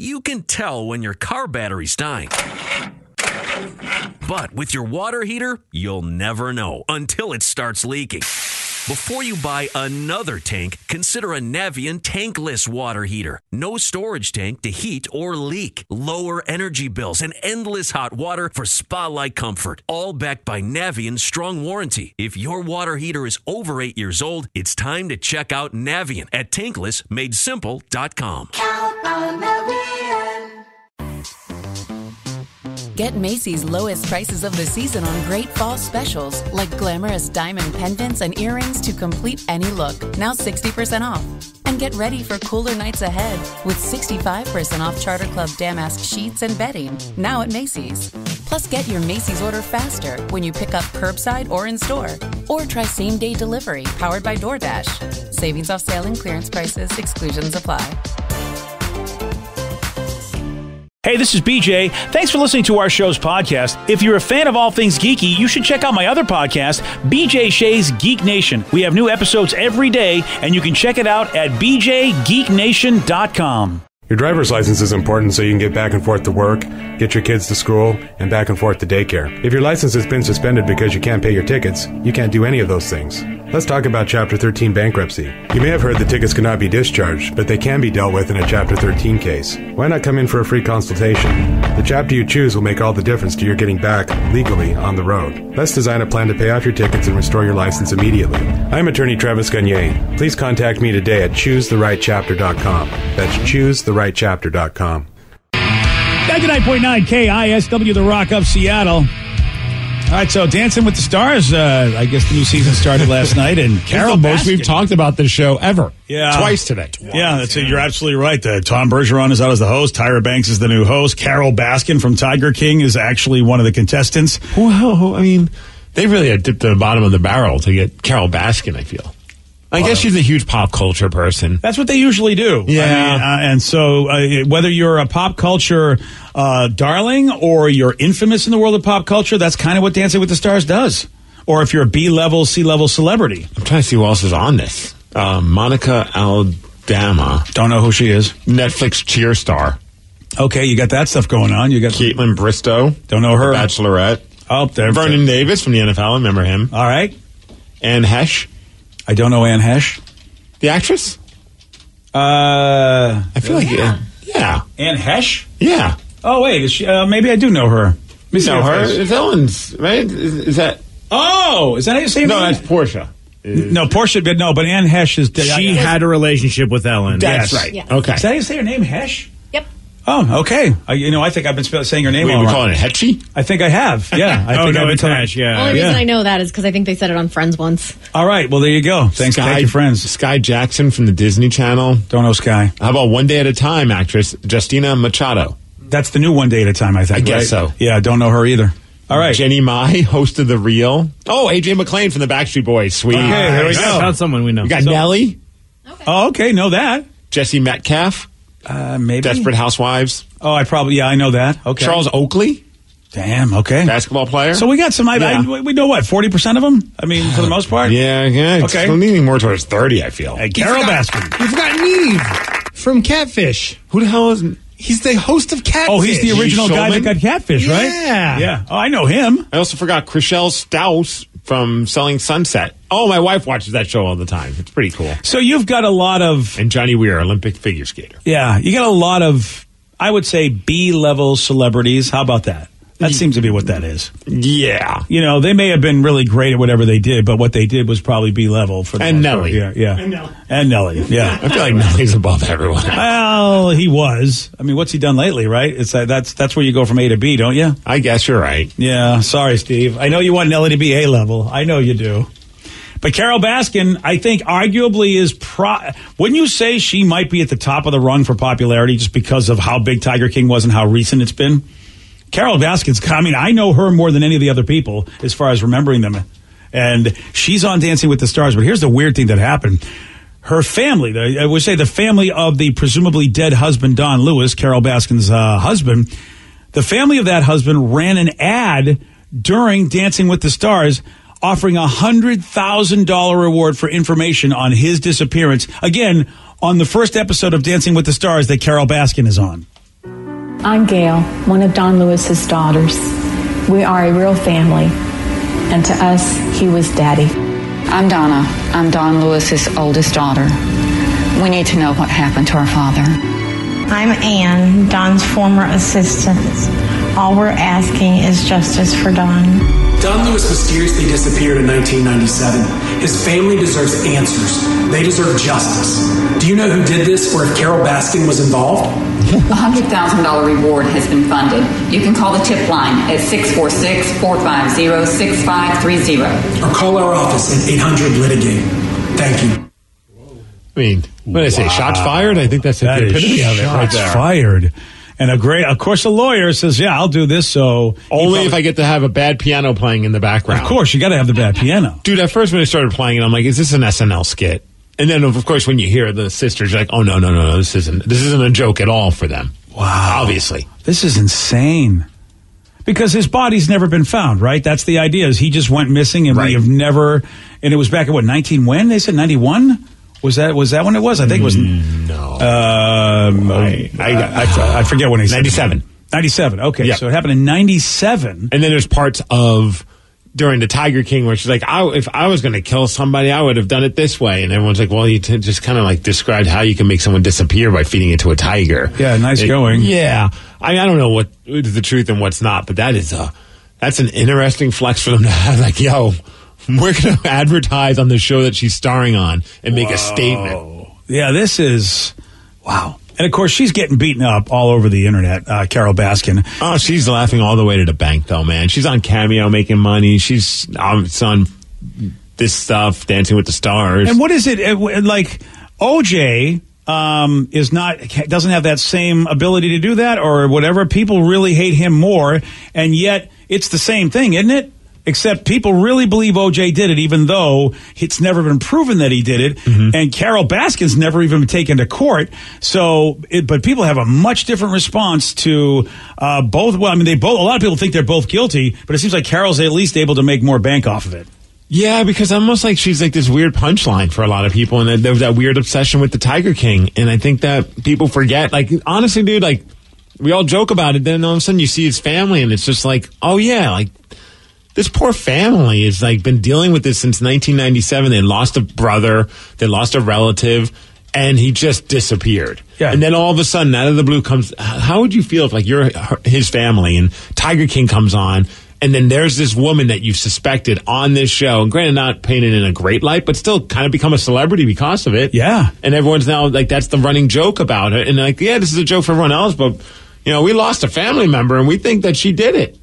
you can tell when your car battery's dying. But with your water heater, you'll never know until it starts leaking. Before you buy another tank, consider a Navien tankless water heater. No storage tank to heat or leak. Lower energy bills and endless hot water for spa like comfort. All backed by Navien's strong warranty. If your water heater is over eight years old, it's time to check out Navien at tanklessmadesimple.com. Count on Navien. Get Macy's lowest prices of the season on great fall specials like glamorous diamond pendants and earrings to complete any look. Now 60% off. And get ready for cooler nights ahead with 65% off Charter Club Damask sheets and bedding now at Macy's. Plus, get your Macy's order faster when you pick up curbside or in store. Or try same day delivery powered by DoorDash. Savings off sale and clearance prices, exclusions apply. Hey, this is BJ. Thanks for listening to our show's podcast. If you're a fan of all things geeky, you should check out my other podcast, BJ Shea's Geek Nation. We have new episodes every day, and you can check it out at bjgeeknation.com. Your driver's license is important so you can get back and forth to work, get your kids to school, and back and forth to daycare. If your license has been suspended because you can't pay your tickets, you can't do any of those things. Let's talk about Chapter 13 bankruptcy. You may have heard the tickets cannot be discharged, but they can be dealt with in a Chapter 13 case. Why not come in for a free consultation? The chapter you choose will make all the difference to your getting back legally on the road. Let's design a plan to pay off your tickets and restore your license immediately. I'm attorney Travis Gagne. Please contact me today at choosetherightchapter.com. That's choosetherightchapter.com. 99.9 KISW, The Rock of Seattle. All right, so Dancing with the Stars, uh, I guess the new season started last night, and Carol the most Baskin. we've talked about this show ever. Yeah. Twice today. Yeah, that's it. You're absolutely right. Uh, Tom Bergeron is out as the host. Tyra Banks is the new host. Carole Baskin from Tiger King is actually one of the contestants. Well, I mean, they really had dipped to the bottom of the barrel to get Carole Baskin, I feel. I guess she's a huge pop culture person. That's what they usually do. Yeah. I mean, uh, and so uh, whether you're a pop culture uh, darling or you're infamous in the world of pop culture, that's kind of what Dancing with the Stars does. Or if you're a B level, C level celebrity. I'm trying to see who else is on this. Um, Monica Aldama, Don't know who she is. Netflix cheer star. Okay, you got that stuff going on. You got Kaitlyn Bristowe, Don't know her. The Bachelorette. Oh, there. Vernon Davis from the NFL, I remember him. All right. And Heche, I don't know Anne Heche. the actress. Uh, I feel like, yeah. Yeah. Anne Heche? Yeah. Oh, wait. Is she, uh, maybe I do know her. Let me see know her. face. It's Ellen's, right? Is, is that? Oh, is that how you say her No, name? that's Portia. No, Portia, but no, but Anne Heche is. She had a relationship with Ellen. That's Yes. right. Yes. Okay. Is that how you say her name, Heche? Yep. Oh, okay. I, you know, I think I've been spell- saying her name Wait, all we wrong. calling it Hetchy? I think I have. Yeah. I oh, think no, I've been it's telling- Ash, yeah. Only yeah. reason I know that is because I think they said it on Friends once. All right. Well, there you go. Thanks, Sky, thank you, friends. Skai Jackson from the Disney Channel. Don't know Skai. How about One Day at a Time actress Justina Machado? That's the new one day at a time. I think. I guess right? so. Yeah. Don't know her either. All right. Jeannie Mai hosted The Real. Oh, AJ McLean from the Backstreet Boys. Sweet. Okay, there we go. Found someone we know. We got Nelly, Oh, okay. Know that. Jesse Metcalfe, Uh, maybe. Desperate Housewives, Oh, I probably. Yeah, I know that. Okay. Charles Oakley, Damn. Okay. basketball player. So we got some. I, Yeah. I, we know what forty percent of them. I mean, for the most part. yeah, yeah. It's Okay. leaning more towards 30, I feel. Hey, Carole Baskin. You forgot Nev from Catfish. Who the hell is. He's the host of Catfish. Oh, he's the original Lee guy that got catfish, right? Yeah. Yeah. Oh, I know him. I also forgot Chrishell Stause from Selling Sunset. Oh, my wife watches that show all the time. It's pretty cool. So you've got a lot of And Johnny Weir, Olympic figure skater. yeah, you got a lot of I would say B level celebrities. How about that? That seems to be what that is. Yeah. You know, they may have been really great at whatever they did, but what they did was probably B level for the And most part. Nelly. Yeah, yeah. And Nelly. And Nelly, yeah. I feel like Nelly's above everyone. Well, he was. I mean, what's he done lately, right? It's uh, that's that's where you go from A to B, don't you? I guess you're right. Yeah. Sorry, Steve. I know you want Nelly to be A level. I know you do. But Carole Baskin, I think, arguably is pro. Wouldn't you say she might be at the top of the rung for popularity just because of how big Tiger King was and how recent it's been? Carole Baskin's. I mean, I know her more than any of the other people as far as remembering them, and she's on Dancing with the Stars. But here's the weird thing that happened. Her family, I would say the family of the presumably dead husband, Don Lewis, Carole Baskin's uh, husband, the family of that husband ran an ad during Dancing with the Stars offering a hundred thousand dollar reward for information on his disappearance. Again, on the first episode of Dancing with the Stars that Carole Baskin is on. I'm Gail, one of Don Lewis's daughters. We are a real family, and to us, he was daddy. I'm Donna. I'm Don Lewis's oldest daughter. We need to know what happened to our father. I'm Ann, Don's former assistant. All we're asking is justice for Don. Don Lewis mysteriously disappeared in 1997. His family deserves answers. They deserve justice. Do you know who did this or if Carole Baskin was involved? A $100,000 reward has been funded. You can call the tip line at 646 450 6530. Or call our office at 800 Litigate. Thank you. I mean, what did I say? Shots fired? I think that's a That good is epitome of it right shots there. fired. And a great, of course, a lawyer says, "Yeah, I'll do this." So Only if I get to have a bad piano playing in the background. Of course, you got to have the bad piano. Dude, at first when I started playing it, I'm like, is this an SNL skit? And then, of course, when you hear the sisters, you're like, oh, no, no, no, no, this isn't, this isn't a joke at all for them. Wow. Obviously. This is insane. Because his body's never been found, right? That's the idea. Is he just went missing and we have never? And it was back at what nineteen? When they said ninety one? Was that was that when it was? I think it was. No. Um, I, I, I, I forget when he said 97. 97. Okay, Yeah. so it happened in ninety seven. And then there's parts of during the Tiger King where she's like, I, if I was going to kill somebody, I would have done it this way. And everyone's like, well, you t- just kind of like described how you can make someone disappear by feeding it to a tiger. Yeah, nice It- going. Yeah. I, I don't know what is the truth and what's not, but that is a, that's an interesting flex for them to have. Like, yo, we're going to advertise on the show that she's starring on and make a statement. Yeah, this is wow. And of course, she's getting beaten up all over the internet. Uh, Carole Baskin. Oh, she's laughing all the way to the bank, though, man. She's on Cameo making money. She's um, it's on this stuff, Dancing with the Stars. And what is it uh, like? OJ um, is not doesn't have that same ability to do that, or whatever. People really hate him more, and yet it's the same thing, isn't it? Except people really believe OJ did it, even though it's never been proven that he did it. And Carole Baskin's never even been taken to court. So, it, but people have a much different response to uh, both. Well, I mean, they both. A lot of people think they're both guilty, but it seems like Carol's at least able to make more bank off of it. Yeah, because almost like she's like this weird punchline for a lot of people, and was that weird obsession with the Tiger King, and I think that people forget. Like honestly, dude, like we all joke about it, then all of a sudden you see his family, and it's just like, oh yeah, like this poor family has like been dealing with this since 1997. They lost a brother, they lost a relative, and he just disappeared. Yeah. And then all of a sudden, out of the blue comes. How would you feel if like you're his family and Tiger King comes on? And then there's this woman that you've suspected on this show, and granted, not painted in a great light, but still kind of become a celebrity because of it. Yeah. And everyone's now like, that's the running joke about it. And like, yeah, this is a joke for everyone else, but, you know, we lost a family member and we think that she did it.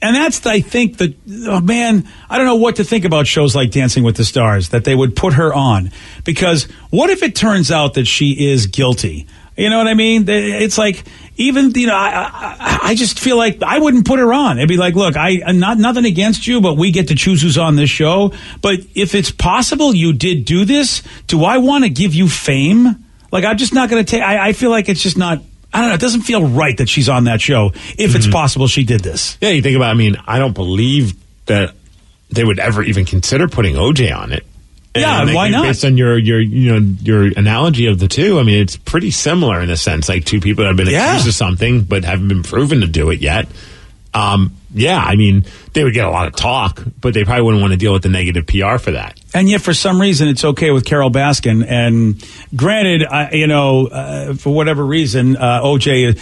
And that's, I think, the oh man, I don't know what to think about shows like Dancing with the Stars that they would put her on. Because what if it turns out that she is guilty? You know what I mean? It's like even you know, I, I, I just feel like I wouldn't put her on. It'd be like, look, I I'm not nothing against you, but we get to choose who's on this show. But if it's possible you did do this, do I want to give you fame? Like I'm just not going to take. I, I feel like it's just not. I don't know. It doesn't feel right that she's on that show. If it's possible she did this. Yeah, you think about. I mean, I don't believe that they would ever even consider putting OJ on it. Yeah, like, why not? Based on your your you know your analogy of the two, I mean, it's pretty similar in a sense. Like two people that have been Yeah. accused of something but haven't been proven to do it yet. Um, yeah, I mean, they would get a lot of talk, but they probably wouldn't want to deal with the negative PR for that. And yet, for some reason, it's okay with Carole Baskin. And granted, I, you know, uh, for whatever reason, uh, OJ, is.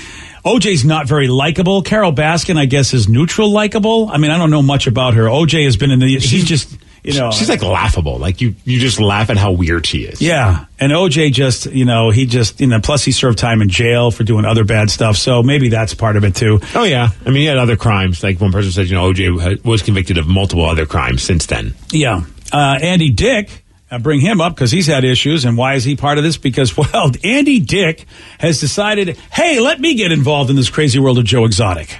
OJ's not very likable. Carole Baskin, I guess, is neutral likable. I mean, I don't know much about her. OJ has been in the. She's just, you know, She's like laughable. Like you, you just laugh at how weird she is. yeah. And OJ just, you know, he just, you know, plus he served time in jail for doing other bad stuff. So maybe that's part of it too. Oh yeah, I mean, he had other crimes. Like one person said, you know, OJ was convicted of multiple other crimes since then. Yeah. Uh, Andy Dick, I bring him up because he's had issues. And why is he part of this? Because, well, Andy Dick has decided, hey, let me get involved in this crazy world of Joe Exotic.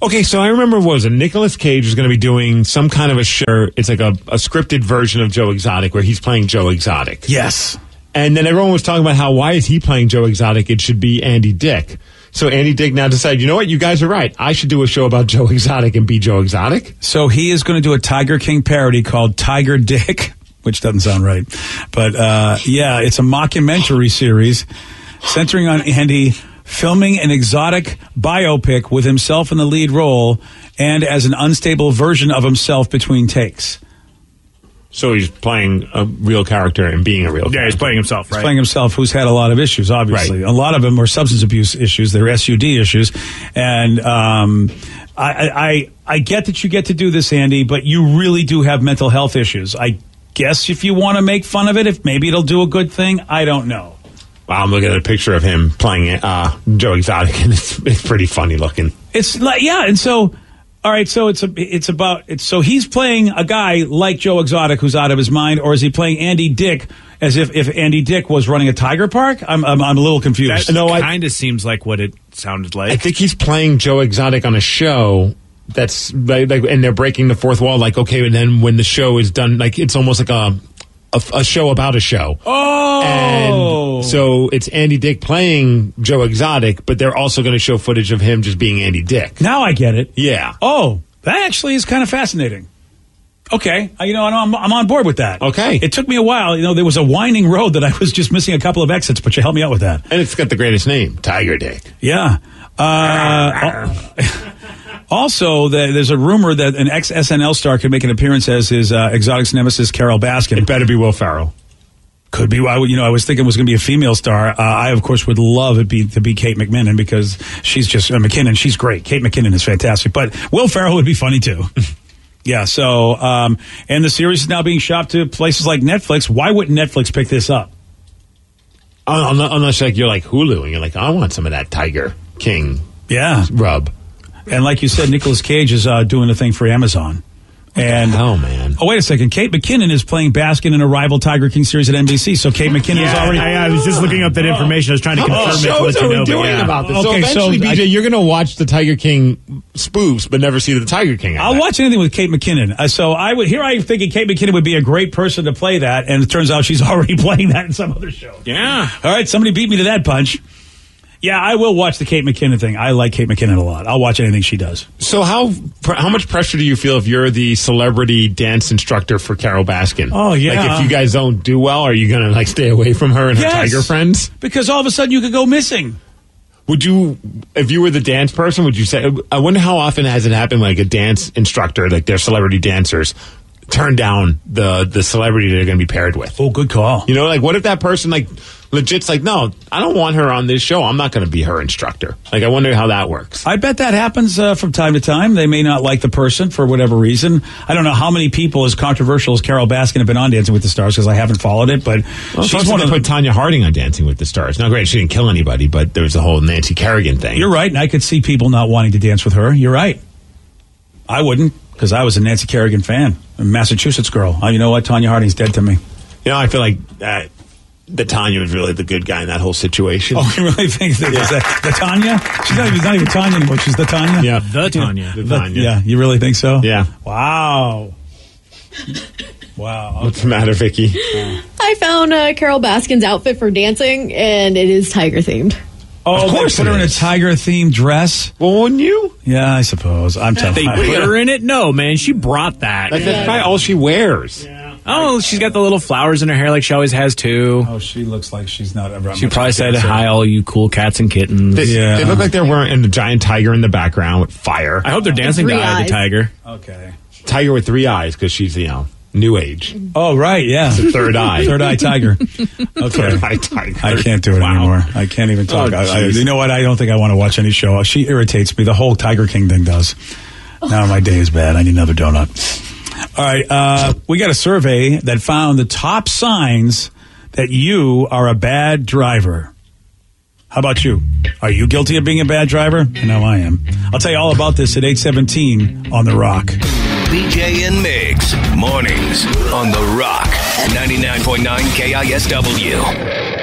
Okay, so I remember what was it? Nicolas Cage is going to be doing some kind of a show. It's like a, a scripted version of Joe Exotic where he's playing Joe Exotic. Yes. And then everyone was talking about how why is he playing Joe Exotic? It should be Andy Dick. So Andy Dick now decided, you know what, you guys are right. I should do a show about Joe Exotic and be Joe Exotic. So he is going to do a Tiger King parody called Tiger Dick, which doesn't sound right. But uh, yeah, it's a mockumentary series centering on Andy filming an exotic biopic with himself in the lead role and as an unstable version of himself between takes. So he's playing a real character and being a real. Yeah, he's playing himself, He's playing himself, who's had a lot of issues. Obviously, a lot of them are substance abuse issues. They're SUD issues, and um, I, I, I I get that you get to do this, Andy, but you really do have mental health issues. I guess if you want to make fun of it, if maybe it'll do a good thing, I don't know. Wow, I'm looking at a picture of him playing uh, Joe Exotic, and it's, it's pretty funny looking. It's like yeah, and so all right, so it's a it's about it's so he's playing a guy like Joe Exotic who's out of his mind, or is he playing Andy Dick as if if Andy Dick was running a tiger park? I'm I'm, I'm a little confused. That No, I- kind of seems like what it sounded like. I think he's playing Joe Exotic on a show that's like, like and they're breaking the fourth wall. Like, okay, and then when the show is done, like it's almost like a a, a show about a show. Oh, And so it's Andy Dick playing Joe Exotic, but they're also going to show footage of him just being Andy Dick. now I get it. Yeah. Oh, that actually is kind of fascinating. Okay, uh, you know, I'm, I'm on board with that. Okay. It took me a while. You know, there was a winding road that I was just missing a couple of exits, but you helped me out with that. And it's got the greatest name, Tiger Dick. Yeah. Uh, also, the, there's a rumor that an ex SNL star could make an appearance as his uh, exotic's nemesis, Carole Baskin. It better be Will Ferrell. Could be. I, you know, I was thinking it was going to be a female star. Uh, I, of course, would love it be to be Kate McMinnon because she's just uh, McKinnon. She's great. Kate McKinnon is fantastic. But Will Ferrell would be funny too. yeah. So, um, and the series is now being shot to places like Netflix. Why wouldn't Netflix pick this up? Un- Unless like you're like Hulu and you're like, I want some of that Tiger King Yeah. rub. And like you said, Nicolas Cage is uh, doing a thing for Amazon. And Oh man. oh, wait a second. Kate McKinnon is playing Baskin in a rival Tiger King series at NBC. So Kate McKinnon is already. I, I was just looking up that information. I was trying to How many confirm it to shows let are you know. but doing yeah. about this? Okay, so so eventually, I- BJ, you're going to watch the Tiger King spoofs, but never see the Tiger King. I I'll bet. watch anything with Kate McKinnon. Uh, so I would here. I'm thinking Kate McKinnon would be a great person to play that, and it turns out she's already playing that in some other show. yeah. All right, somebody beat me to that punch. Yeah, I will watch the Kate McKinnon thing. I like Kate McKinnon a lot. I'll watch anything she does. So how how much pressure do you feel if you're the celebrity dance instructor for Carole Baskin? Oh, yeah. Like if you guys don't do well, are you gonna like stay away from her and her tiger friends? Because all of a sudden you could go missing. Would you, if you were the dance person, would you say? I wonder how often has it happened? Like a dance instructor, like they're celebrity dancers, turn down the the celebrity they're going to be paired with. Oh, good call. You know, like what if that person like legit's like, no, I don't want her on this show. I'm not going to be her instructor. Like I wonder how that works. I bet that happens uh, from time to time. They may not like the person for whatever reason. I don't know how many people as controversial as Carole Baskin have been on Dancing with the Stars because I haven't followed it, but Well, she's one of put. Tonya Harding on Dancing with the Stars. Now, great, she didn't kill anybody, but there was the whole Nancy Kerrigan thing. You're right, and I could see people not wanting to dance with her. You're right. I wouldn't because I was a Nancy Kerrigan fan, a Massachusetts girl. Uh, you know what? Tonya Harding's dead to me. You know, I feel like that. That Tonya was really the good guy in that whole situation. Oh, you really think that, is that the Tonya? She's not even, not even Tonya anymore. She's the Tonya. Yeah, The Tonya. the The- Tonya. yeah. You really think so? Yeah. Wow. Wow. What's the matter, Vicky? I found uh, Carole Baskin's outfit for dancing, and it is tiger themed. Oh, Of course they put it her in a tiger themed dress. Well, wouldn't you? Yeah, I suppose. I'm telling They you. put her in it? No, man. She brought that. Like that's probably all she wears. Oh, she's got the little flowers in her hair like she always has too. Oh, she looks like she's not ever. She probably said, "Hi, all you cool cats and kittens." They, Yeah. they look like they're wearing a giant tiger in the background with fire. I hope they're dancing to Eye of the Tiger. Okay. Tiger with three eyes because she's you know new age. Oh, right. Yeah. The third eye. Third eye tiger. Okay. Third eye tiger. I can't do it Wow. anymore. I can't even talk. Oh, I, I, you know what? I don't think I want to watch any show. She irritates me. The whole Tiger King thing does. Now my day is bad. I need another donut. All right. Uh, we got a survey that found the top signs that you are a bad driver. How about you? Are you guilty of being a bad driver? I know I am. I'll tell you all about this at 817 on The Rock. BJ and Migs, mornings on The Rock, 99.9 KISW.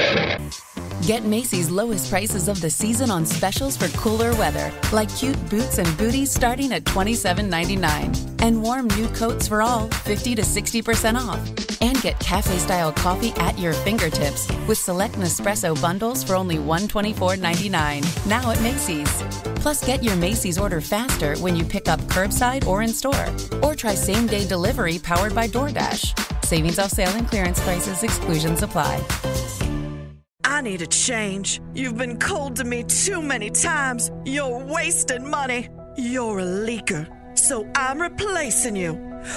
Get Macy's lowest prices of the season on specials for cooler weather, like cute boots and booties starting at $27.99. And warm new coats for all, 50 to 60% off. And get cafe style coffee at your fingertips with select Nespresso bundles for only $124.99. Now at Macy's. Plus, get your Macy's order faster when you pick up curbside or in store. Or try same day delivery powered by DoorDash. Savings off sale and clearance prices, exclusions apply. I need a change. You've been cold to me too many times. You're wasting money. You're a leaker. So I'm replacing you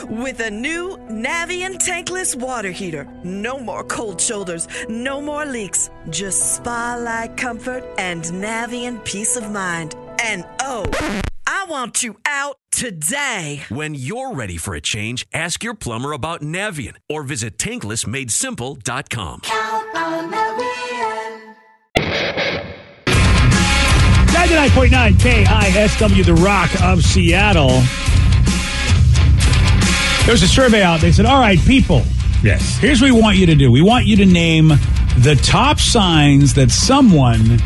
with a new Navien tankless water heater. No more cold shoulders, no more leaks. Just spa-like comfort and Navien peace of mind. And oh, I want you out today. When you're ready for a change, ask your plumber about Navien or visit tanklessmadesimple.com. Count on Navien. 99.9 KISW, The Rock of Seattle. There's a survey out. They said, all right, people. Yes. Here's what we want you to do. We want you to name the top signs that someone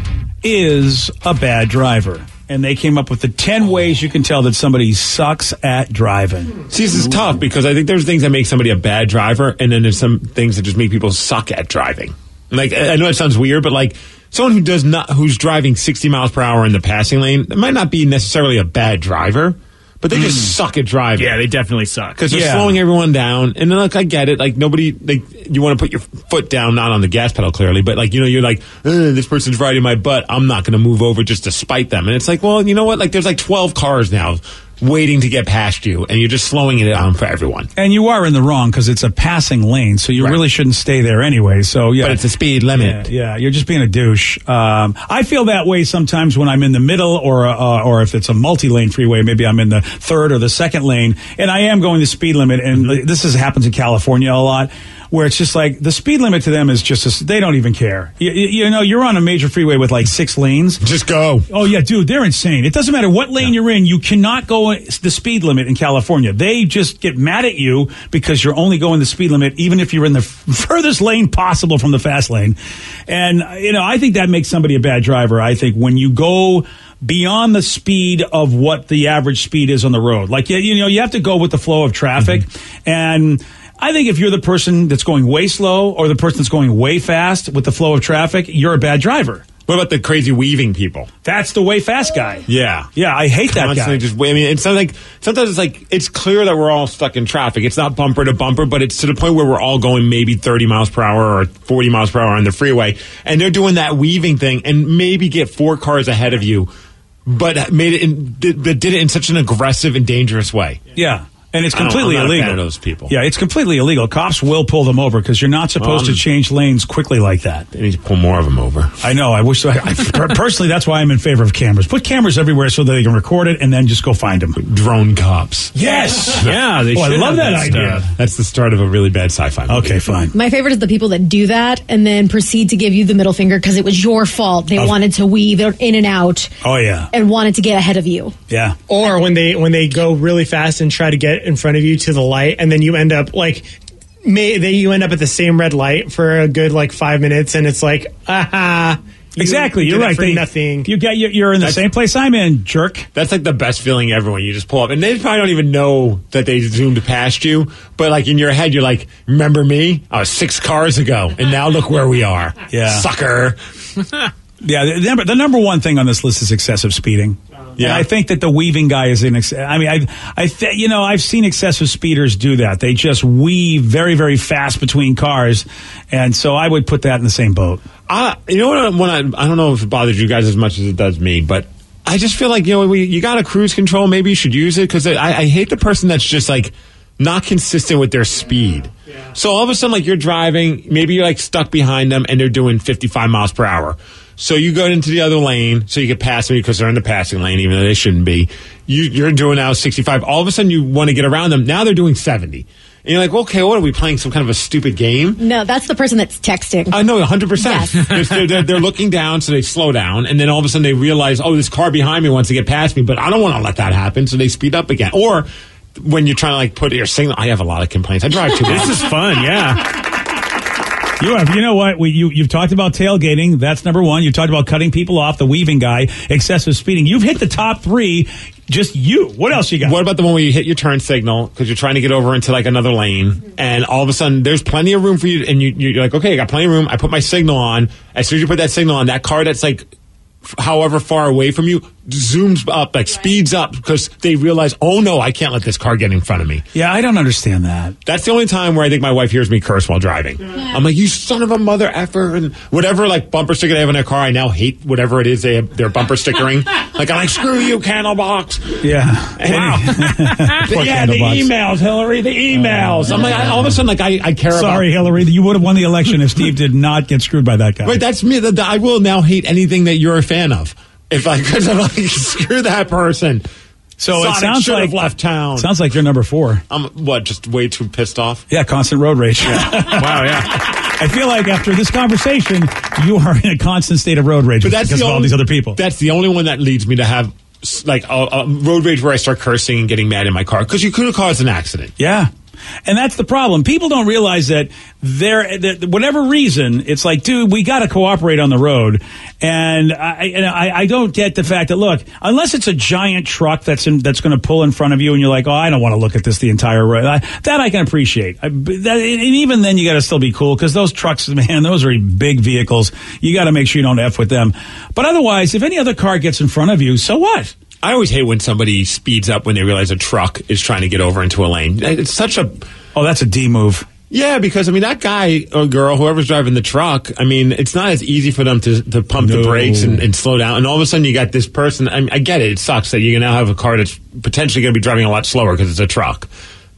is a bad driver. And they came up with the 10 ways you can tell that somebody sucks at driving. See, this is tough because I think there's things that make somebody a bad driver, and then there's some things that just make people suck at driving. Like I I know it sounds weird, but like someone who does not, who's driving 60 miles per hour in the passing lane, it might not be necessarily a bad driver, but they just mm. suck at driving. Yeah, they definitely suck. because they're Yeah. slowing everyone down. And then, like, I get it. Like, nobody, like, you want to put your foot down, not on the gas pedal, clearly, but like, you know, you're like, eh, this person's riding my butt. I'm not going to move over just to spite them. And it's like, well, you know what? Like, there's like 12 cars now waiting to get past you, and you're just slowing it down for everyone. And you are in the wrong because it's a passing lane, so you Right. really shouldn't stay there anyway. So yeah, But it's a speed limit. Yeah, yeah, you're just being a douche. Um, I feel that way sometimes when I'm in the middle, or uh, or if it's a multi-lane freeway, maybe I'm in the third or the second lane, and I am going the speed limit. And this is, happens in California a lot, where it's just like the speed limit to them is just a, they don't even care. You, you know, you're on a major freeway with like six lanes. Just go. Oh yeah, dude, they're insane. It doesn't matter what lane you're in, you cannot go the speed limit in California. They just get mad at you because you're only going the speed limit, even if you're in the furthest lane possible from the fast lane. And uh, you know, I think that makes somebody a bad driver. I think when you go beyond the speed of what the average speed is on the road, like you, you know, you have to go with the flow of traffic, and. I think if you're the person that's going way slow or the person that's going way fast with the flow of traffic, you're a bad driver. What about the crazy weaving people? That's the way fast guy. Yeah. Yeah, I hate that Constantly guy. just, I mean, it's like, sometimes it's like, it's clear that we're all stuck in traffic. It's not bumper to bumper, but it's to the point where we're all going maybe 30 miles per hour or 40 miles per hour on the freeway. And they're doing that weaving thing and maybe get four cars ahead of you, but made it in, did, did it in such an aggressive and dangerous way. Yeah. And it's I don't- completely I'm not a fan illegal. of those people. Yeah, it's completely illegal. Cops will pull them over because you're not supposed Um, to change lanes quickly like that. They need to pull more of them over. I know. I wish. I, I, personally, that's why I'm in favor of cameras. Put cameras everywhere so that they can record it and then just go find them. Drone cops. Yes. Yeah, they Oh, I love have that idea. stuff. That's the start of a really bad sci-fi movie. Okay, fine. My favorite is the people that do that and then proceed to give you the middle finger because it was your fault. They Oh. wanted to weave in and out Oh yeah, and wanted to get ahead of you. yeah. Or when they when they go really fast and try to get in front of you to the light, and then you end up like. May, they you end up at the same red light for a good like five minutes, and it's like, aha, you Exactly. You're right. They- nothing. You get. You're, you're in the same place I'm in, jerk. That's like the best feeling ever when you just pull up. And they probably don't even know that they zoomed past you. But like in your head, you're like, remember me? I was six cars ago. And now look where we are. Yeah. Sucker. Yeah, the the number one thing on this list is excessive speeding. Yeah, Yeah. I think that the weaving guy is in. Ex- I mean, I, I, th- you know, I've seen excessive speeders do that. They just weave very, very fast between cars, and so I would put that in the same boat. I, you know what? When I, I don't know if it bothers you guys as much as it does me, but I just feel like, you know, we, you got a cruise control. Maybe you should use it because I, I hate the person that's just like not consistent with their speed. Yeah. So all of a sudden, like you're driving, maybe you're like stuck behind them and they're doing 55 miles per hour. So you go into the other lane so you can pass me because they're in the passing lane, even though they shouldn't be. You, you're doing now 65. All of a sudden, you want to get around them. Now they're doing 70. And you're like, okay, what are we playing? Some kind of a stupid game? No, that's the person that's texting. I know, 100%. They're, they're, they're, they're looking down, so they slow down, and then all of a sudden they realize, oh, this car behind me wants to get past me, but I don't want to let that happen, so they speed up again. Or when you're trying to like put your signal, I have a lot of complaints. I drive too much. This is fun, yeah. You have, you know what? We, you, you've talked about tailgating. That's number one. You talked about cutting people off, the weaving guy, excessive speeding. You've hit the top three. Just you. What else you got? What about the one where you hit your turn signal because you're trying to get over into like another lane, and all of a sudden there's plenty of room for you, and you, you're like, okay, I got plenty of room. I put my signal on. As soon as you put that signal on, that car that's like however far away from you, zooms up, like speeds up because they realize, oh no, I can't let this car get in front of me. Yeah, I don't understand that. That's the only time where I think my wife hears me curse while driving. I'm like, you son of a mother effer, and whatever like bumper sticker they have in their car, I now hate whatever it is they have, their bumper stickering. like I'm like, screw you, Candlebox. Yeah. Wow. Poor yeah, the Candlebox. emails, Hillary, the oh, emails. I'm like, I, all of a sudden, like, I, I care Sorry, about. Hillary, you would have won the election if Steve did not get screwed by that guy. Wait, that's me. The, the- I will now hate anything that you're a fan of. If I, could, I'm like, screw that person. So it Sonic sounds should like have left town. Sounds like you're number four. I'm what? Just way too pissed off. Yeah, constant road rage. Yeah. wow. Yeah. I feel like after this conversation, you are in a constant state of road rage But that's because the of all these other people. That's the only one that leads me to have like a, a road rage where I start cursing and getting mad in my car because you could have caused an accident. Yeah. And that's the problem. People don't realize that there, that whatever reason, it's like, dude, we got to cooperate on the road. And I, and I, I don't get the fact that look, unless it's a giant truck that's in, that's going to pull in front of you, and you're like, oh, I don't want to look at this the entire road. I, that I can appreciate. I, that, and even then, you got to still be cool because those trucks, man, those are big vehicles. You got to make sure you don't f with them. But otherwise, if any other car gets in front of you, so what? I always hate when somebody speeds up when they realize a truck is trying to get over into a lane. It's such a oh, that's a D move. Yeah, because I mean that guy or girl, whoever's driving the truck, I mean it's not as easy for them to, to pump the brakes and, and slow down. And all of a sudden you got this person. I, mean, I get it; it sucks that you now have a car that's potentially going to be driving a lot slower because it's a truck.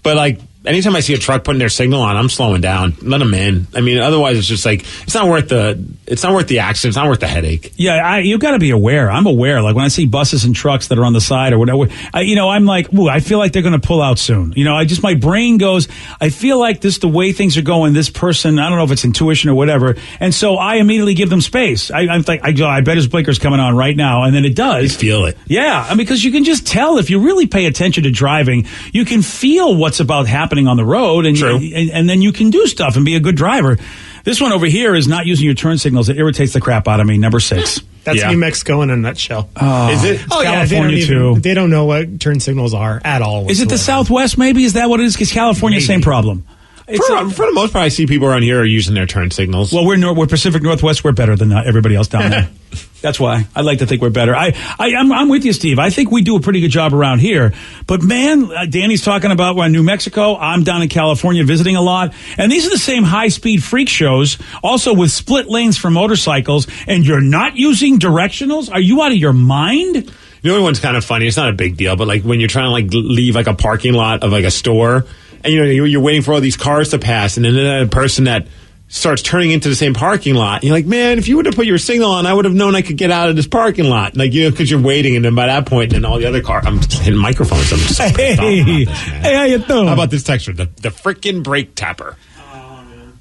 But like anytime I see a truck putting their signal on, I'm slowing down. Let them in. I mean, otherwise it's just like it's not worth the it's not worth the accident. It's not worth the headache. Yeah, I, you got to be aware. I'm aware. Like when I see buses and trucks that are on the side or whatever, I, you know, I'm like, ooh, I feel like they're going to pull out soon. You know, I just my brain goes. I feel like this the way things are going. This person, I don't know if it's intuition or whatever, and so I immediately give them space. I, I'm like, I, go, I bet his blinker's coming on right now, and then it does. feel it. Yeah, I mean, because you can just tell if you really pay attention to driving, you can feel what's about happening on the road, and True. and, and then you can do stuff and be a good driver. This one over here is not using your turn signals. It irritates the crap out of me. Number six. That's Yeah. New Mexico in a nutshell. Oh, Is it? Oh yeah, they don't, California even, too. they don't know what turn signals are at all. Is it the. Southwest? Maybe is that what it is? Because California, same problem. It's For, a- for the most part, I see people around here are using their turn signals. well, we're nor- we're Pacific Northwest. We're better than uh, everybody else down there. That's why I like to think we're better. I, I I'm, I'm with you, Steve. I think we do a pretty good job around here. But man, uh, Danny's talking about New Mexico. I'm down in California visiting a lot, and these are the same high speed freak shows, also with split lanes for motorcycles. And you're not using directionals? Are you out of your mind? The only one's kind of funny. It's not a big deal, but like when you're trying to like leave like a parking lot of like a store, and you know you're, you're waiting for all these cars to pass, and then a person that starts turning into the same parking lot. You're like, man, if you would have put your signal on, I would have known I could get out of this parking lot. Like you know, because you're waiting, and then by that point, then all the other cars. I'm just hitting microphones. I'm just pissed Hey, this, hey, how you doing? How about this texture? The the freaking brake tapper.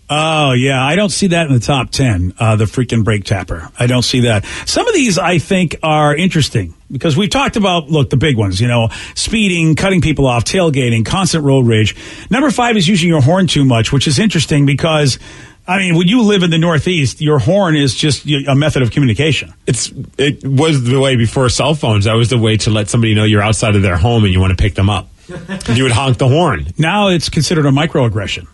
Oh yeah, I don't see that in the top ten. Uh, the freaking brake tapper. I don't see that. Some of these I think are interesting because we've talked about look the big ones. You know, speeding, cutting people off, tailgating, constant road rage. Number five is using your horn too much, which is interesting because. I mean, when you live in the Northeast, your horn is just a method of communication. It's it was the way before cell phones. That was the way to let somebody know you're outside of their home and you want to pick them up. you would honk the horn. Now it's considered a microaggression.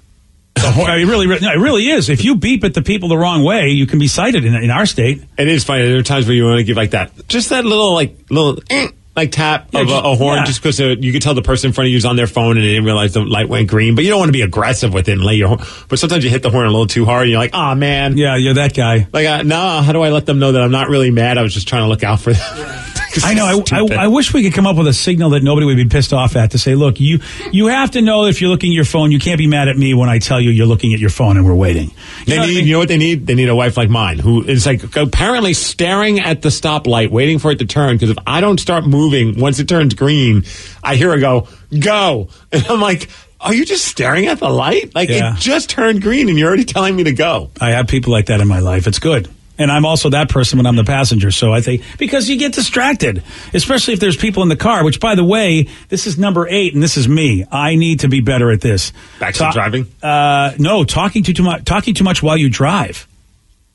I mean, it really, no, it really is. If you beep at the people the wrong way, you can be cited in, in our state. It is funny. There are times where you want to give like that, just that little like little eh, like tap Yeah, of a, a horn, yeah. just because you could tell the person in front of you is on their phone and they didn't realize the light went green. But you don't want to be aggressive with it and lay your horn. But sometimes you hit the horn a little too hard and you're like, oh man, Yeah, you're that guy. like uh, no. How do I let them know that I'm not really mad? I was just trying to look out for them. I know. I, I, I wish we could come up with a signal that nobody would be pissed off at to say, look, you you have to know if you're looking at your phone. You can't be mad at me when I tell you you're looking at your phone and we're waiting. You They know what I need, mean? you know what they need? They need a wife like mine who is like apparently staring at the stoplight, waiting for it to turn. Because if I don't start moving once it turns green, I hear her go, go. And I'm like, are you just staring at the light? Like Yeah. it just turned green and you're already telling me to go. I have people like that in my life. It's good. And I'm also that person when I'm the passenger. So I think because you get distracted, especially if there's people in the car, which by the way, this is number eight and this is me. I need to be better at this. Backseat Ta- driving? Uh, no, talking too, too much, talking too much while you drive.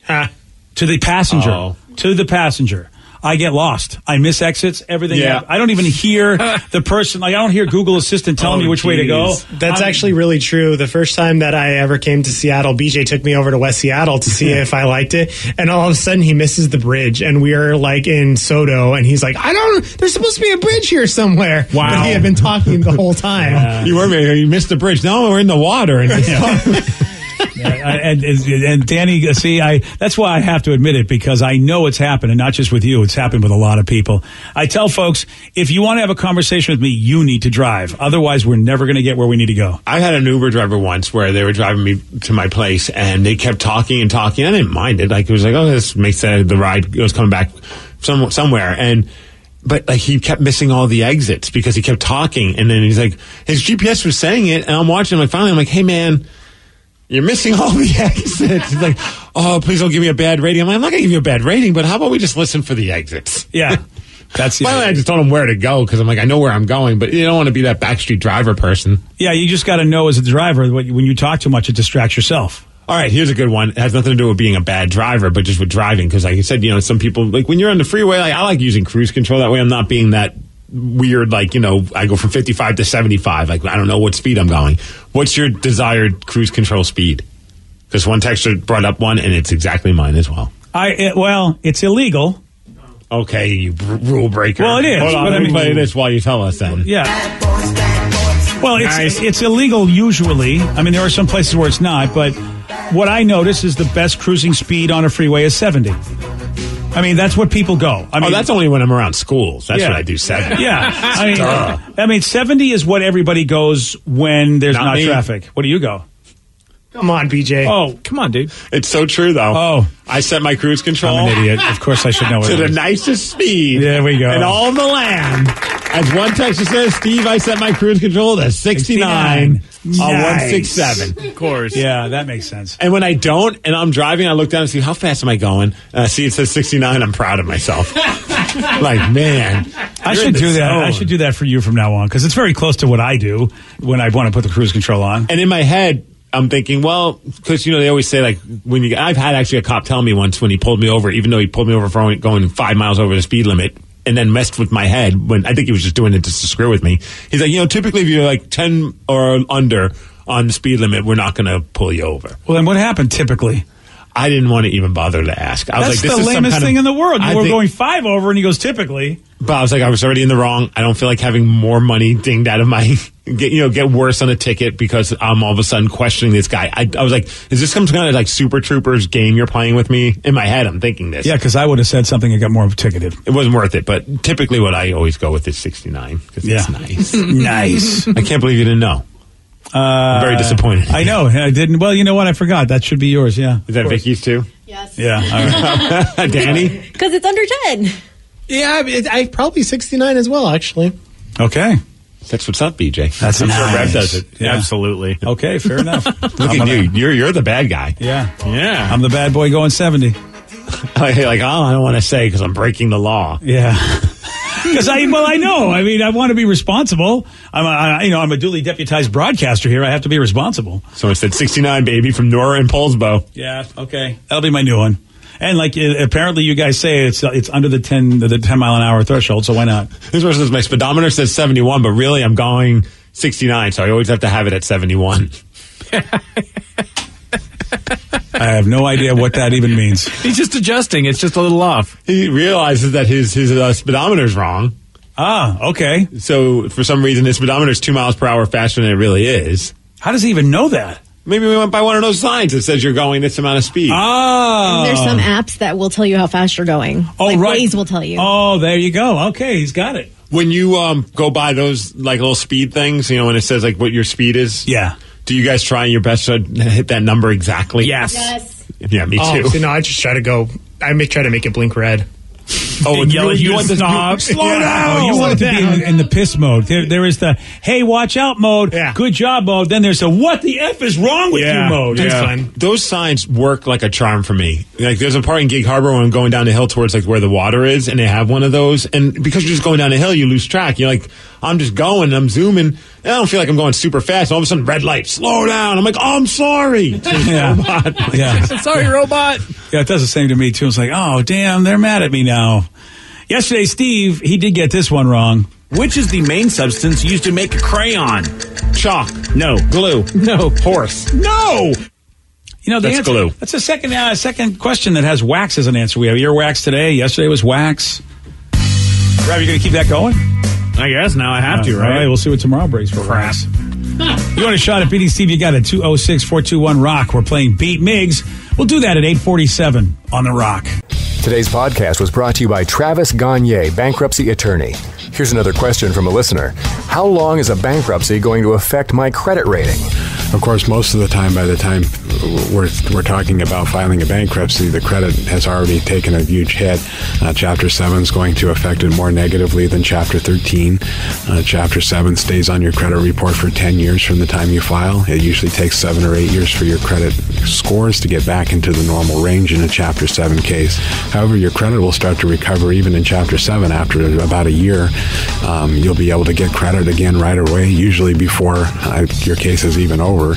Ah, to the passenger. Oh. To the passenger. I get lost. I miss exits. Everything. Yeah. I don't even hear the person. Like I don't hear Google Assistant telling me oh, which way to go. That's I'm- actually really true. The first time that I ever came to Seattle, BJ took me over to West Seattle to see if I liked it, and all of a sudden he misses the bridge, and we are like in SoDo, and he's like, "I don't. There's supposed to be a bridge here somewhere." Wow. But he had been talking the whole time. You were you missed the bridge. Now we're in the water, and Yeah, and, and, Danny, uh, see, I that's why I have to admit it because I know it's happened, and not just with you. It's happened with a lot of people. I tell folks, if you want to have a conversation with me, you need to drive. Otherwise, we're never going to get where we need to go. I had an Uber driver once where they were driving me to my place and they kept talking and talking. I didn't mind it. Like it was like, oh, this makes the, the ride It was coming back some, somewhere. And, but like he kept missing all the exits because he kept talking. And then he's like, his GPS was saying it. And I'm watching. Like finally, I'm like, hey man, you're missing all the exits. He's like, oh, please don't give me a bad rating. I'm like, I'm not going to give you a bad rating, but how about we just listen for the exits? Yeah. That's Finally, I just told him where to go because I'm like, I know where I'm going, but you don't want to be that backstreet driver person. Yeah, you just got to know as a driver when you talk too much, it distracts yourself. All right, here's a good one. It has nothing to do with being a bad driver, but just with driving. Because, like I said, you know, some people like when you're on the freeway. Like I like using cruise control. That way, I'm not being that weird. Like you know, I go from 55 to 75. Like I don't know what speed I'm going. What's your desired cruise control speed? Because one texter brought up one, and it's exactly mine as well. I it, well, it's illegal. Okay, you br- rule breaker. Well, it is, Hold on, but let me play this while you tell us. Then, Yeah. Well, it's it's illegal usually. I mean, there are some places where it's not, but what I notice is the best cruising speed on a freeway is 70. I mean, that's what people go. I oh, mean, oh, that's only when I'm around schools. That's Yeah. what I do. Seven. Yeah, I mean, Duh. I mean, 70 is what everybody goes when there's Not not, traffic. What do you go? Come on, BJ. Oh, Come on, dude. It's so true, though. Oh. I set my cruise control. I'm an idiot. Of course, I should know to it. the is. nicest speed. There we go. In all the land. As one texter says, Steve, I set my cruise control to 69 on 167. Uh, of course. Yeah, that makes sense. And when I don't, and I'm driving, I look down and see how fast am I going. And I see it says 69. I'm proud of myself. like, man, I should in the do that. I should do that for you from now on because it's very close to what I do when I want to put the cruise control on. And in my head, I'm thinking, well, because you know they always say like when you. I've had actually a cop tell me once when he pulled me over, even though he pulled me over for only going five miles over the speed limit, and then messed with my head when I think he was just doing it just to screw with me. He's like, you know, typically if you're like ten or under on the speed limit, we're not going to pull you over. Well, then what happened typically? I didn't want to even bother to ask. I was That's like, this the is some lamest kind of- thing in the world. You I were think- going five over, and he goes typically. But I was like, I was already in the wrong. I don't feel like having more money dinged out of my, get, you know, get worse on a ticket because I'm all of a sudden questioning this guy. I, I was like, is this some kind of like Super Troopers game you're playing with me? In my head, I'm thinking this. Yeah, because I would have said something and got more of a ticketed. It wasn't worth it, but typically what I always go with is 69 because Yeah. it's nice. nice. I can't believe you didn't know. Uh, very disappointed. I know. I didn't. Well, you know what? I forgot. That should be yours. Yeah. Is that Vicky's too? Yes. Yeah. All right. Danny? Because it's under 10. Yeah, it, I probably 69 as well, actually. Okay. That's what's up, BJ. That's I'm sure nice. Rev does it. Yeah. Absolutely. Okay. Fair enough. Look I'm at a- you. You're, you're the bad guy. Yeah. Yeah. I'm the bad boy going 70. like, like, oh, I don't want to say because I'm breaking the law. Yeah. Because I, well, I know. I mean, I want to be responsible. I'm, a, I, you know, I'm a duly deputized broadcaster here. I have to be responsible. Someone said 69, baby, from Nora and Poulsbo. Yeah. Okay. That'll be my new one. And like, uh, apparently, you guys say it's it's under the ten the ten mile an hour threshold. So why not? This person says my speedometer says 71, but really I'm going 69, so I always have to have it at 71. I have no idea what that even means. He's just adjusting. It's just a little off. He realizes that his his uh, speedometer's wrong. Ah, okay. So for some reason his speedometer is two miles per hour faster than it really is. How does he even know that? Maybe we went by one of those signs that says you're going this amount of speed. Oh, There's some apps that will tell you how fast you're going. Oh, like right. Waze will tell you. Oh, there you go. Okay, he's got it. When you um go by those like little speed things, you know, when it says like what your speed is. Yeah. Do you guys try your best to hit that number exactly? Yes. Yes. Yeah, me Oh, too. so no, I just try to go. I make try to make it blink red. Oh, And yell at you want the this- stop. Slow Yeah. down. Oh, you want it to be in, in the piss mode. There, there is the hey, watch out mode. Yeah. Good job mode. Then there's the what the f is wrong with Yeah. you mode. That's Yeah. fun. Those signs work like a charm for me. Like there's a part in Gig Harbor when I'm going down the hill towards like where the water is, and they have one of those. And because you're just going down the hill, you lose track. You're like, I'm just going, I'm zooming. And I don't feel like I'm going super fast. All of a sudden, red light, slow down. I'm like, oh, I'm sorry. Yeah. yeah. Sorry, robot. Yeah, it does the same to me too. It's like, oh damn, they're mad at me now. Yesterday, Steve, he did get this one wrong. Which is the main substance used to make a crayon? Chalk. No. Glue. No. Horse. No. You know, the That's answer, glue. That's a second uh, second question that has wax as an answer. We have earwax today. Yesterday was wax. Rob, you going to keep that going? I guess now I have to, All right? We'll see what tomorrow brings for Crap. wax. You want a shot at beating Steve? You got it. 206 421 Rock. We're playing Beat Migs. We'll do that at 847 on The Rock. Today's podcast was brought to you by Travis Gagne, bankruptcy attorney. Here's another question from a listener How long is a bankruptcy going to affect my credit rating? Of course, most of the time, by the time we're, we're talking about filing a bankruptcy, the credit has already taken a huge hit. Uh, chapter 7 is going to affect it more negatively than Chapter 13. Uh, chapter 7 stays on your credit report for 10 years from the time you file. It usually takes 7 or 8 years for your credit scores to get back into the normal range in a Chapter 7 case. However, your credit will start to recover even in Chapter 7 after about a year. Um, you'll be able to get credit again right away, usually before uh, your case is even over.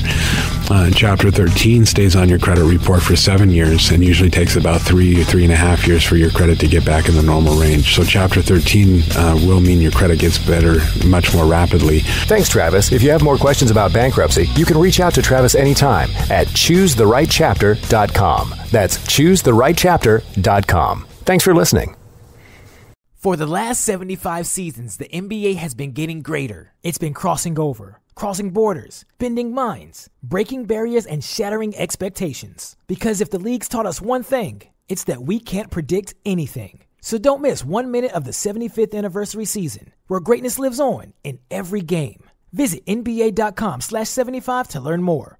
Uh, chapter 13 stays on your credit report for seven years and usually takes about three, three and a half years for your credit to get back in the normal range. So, Chapter 13 uh, will mean your credit gets better much more rapidly. Thanks, Travis. If you have more questions about bankruptcy, you can reach out to Travis anytime at choosetherightchapter.com. That's choosetherightchapter.com. Thanks for listening. For the last 75 seasons, the NBA has been getting greater. It's been crossing over, crossing borders, bending minds, breaking barriers, and shattering expectations. Because if the league's taught us one thing, it's that we can't predict anything. So don't miss one minute of the 75th anniversary season, where greatness lives on in every game. Visit NBA.com slash 75 to learn more.